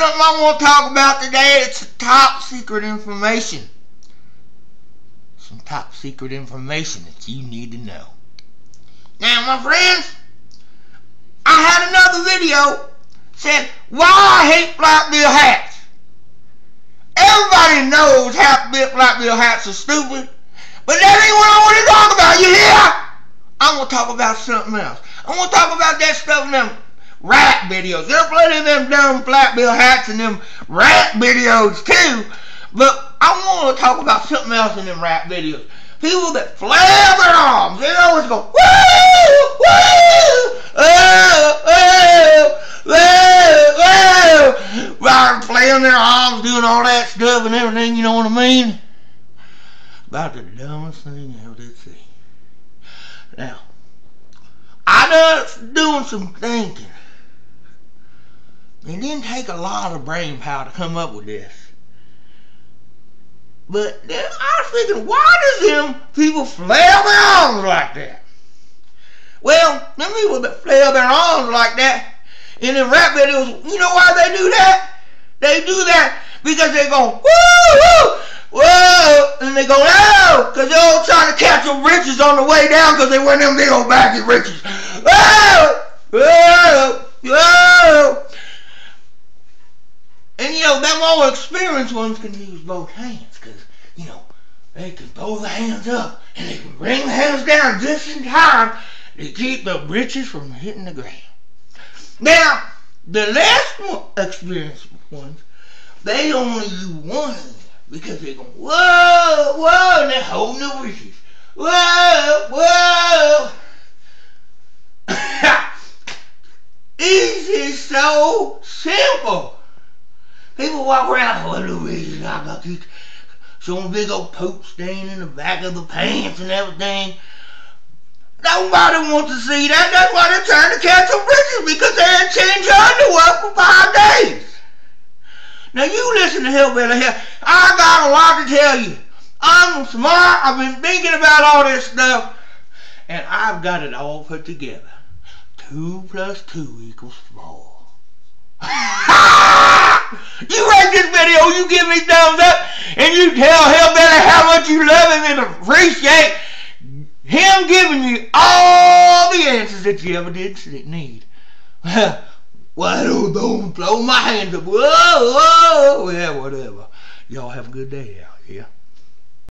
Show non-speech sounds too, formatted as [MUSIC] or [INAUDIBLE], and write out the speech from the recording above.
something I want to talk about today. It's top secret information. Some top secret information that you need to know. Now, my friends, I had another video said why I hate Black Bill hats. Everybody knows half Black Bill hats are stupid, but that ain't what I want to talk about. You hear? I'm gonna talk about something else. I want to talk about that stuff them rap videos. There's plenty of them dumb flat Bill hats and them rap videos too, but I want to talk about something else in them rap videos people that flare their arms. They always go, woo, woo, oh, oh, woo, woo, while flaring their arms, doing all that stuff and everything, you know what I mean? About the dumbest thing I ever did see. Now, I done doing some thinking. It didn't take a lot of brain power to come up with this. But then I was thinking, why does them people flail their arms like that? Well, them people that flail their arms like that in the rap videos, you know why they do that? They do that because they go, woo, woo, whoa, and they go, no, because they're all trying to catch some riches on the way down because they wear them big old baggy riches. Whoa, whoa, whoa. And you know, them more experienced ones can use both hands because, you know, they can throw the hands up and they can bring the hands down just in time to keep the riches from hitting the ground. Now, the less experienced ones, they only use one because they're going, whoa, whoa, and they're holding the riches. Whoa, whoa. [LAUGHS] is so simple. People walk around, the reason I got this showing big old poop stain in the back of the pants and everything. Nobody wants to see that. That's why they're trying to catch some riches because they ain't changed your underwear for five days. Now you listen to Hillbilly here. I got a lot to tell you. I'm smart. I've been thinking about all this stuff. And I've got it all put together. Two plus two equals four. You rate this video, you give me thumbs up, and you tell Hillbilly how much you love him and appreciate him giving you all the answers that you ever did need. [LAUGHS] Why don't, don't blow my hands up? Whoa, whoa, yeah, whatever. Y'all have a good day out here.